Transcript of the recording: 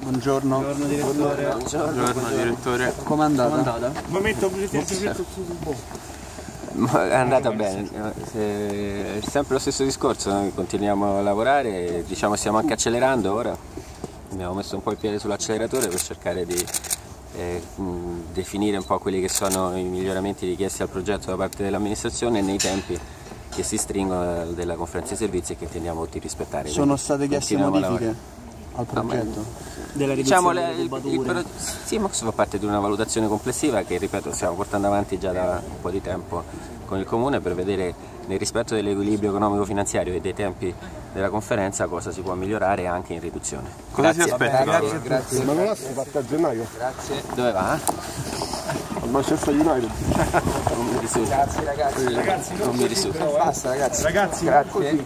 Buongiorno. Buongiorno direttore. Buongiorno direttore. Com'è andata? Momento È andata bene, è sempre lo stesso discorso, noi continuiamo a lavorare, diciamo stiamo anche accelerando ora, abbiamo messo un po' il piede sull'acceleratore per cercare di eh, definire un po' quelli che sono i miglioramenti richiesti al progetto da parte dell'amministrazione nei tempi che si stringono della conferenza di servizi e che intendiamo tutti rispettare. Sono Quindi state chieste modifiche al No, progetto? Della Diciamo, riduzione le- il, il sì, ma questo fa parte di una valutazione complessiva che, ripeto, stiamo portando avanti già da un po' di tempo con il Comune per vedere nel rispetto dell'equilibrio economico-finanziario e dei tempi della conferenza cosa si può migliorare anche in riduzione. Cosa si Grazie. aspetta? Grazie, grazie. Ma non la si fatta a gennaio? Grazie. Dove va? Al Manchester United. Non mi risulta. Grazie ragazzi. Non mi risulta. Basta ragazzi. Ragazzi, Grazie.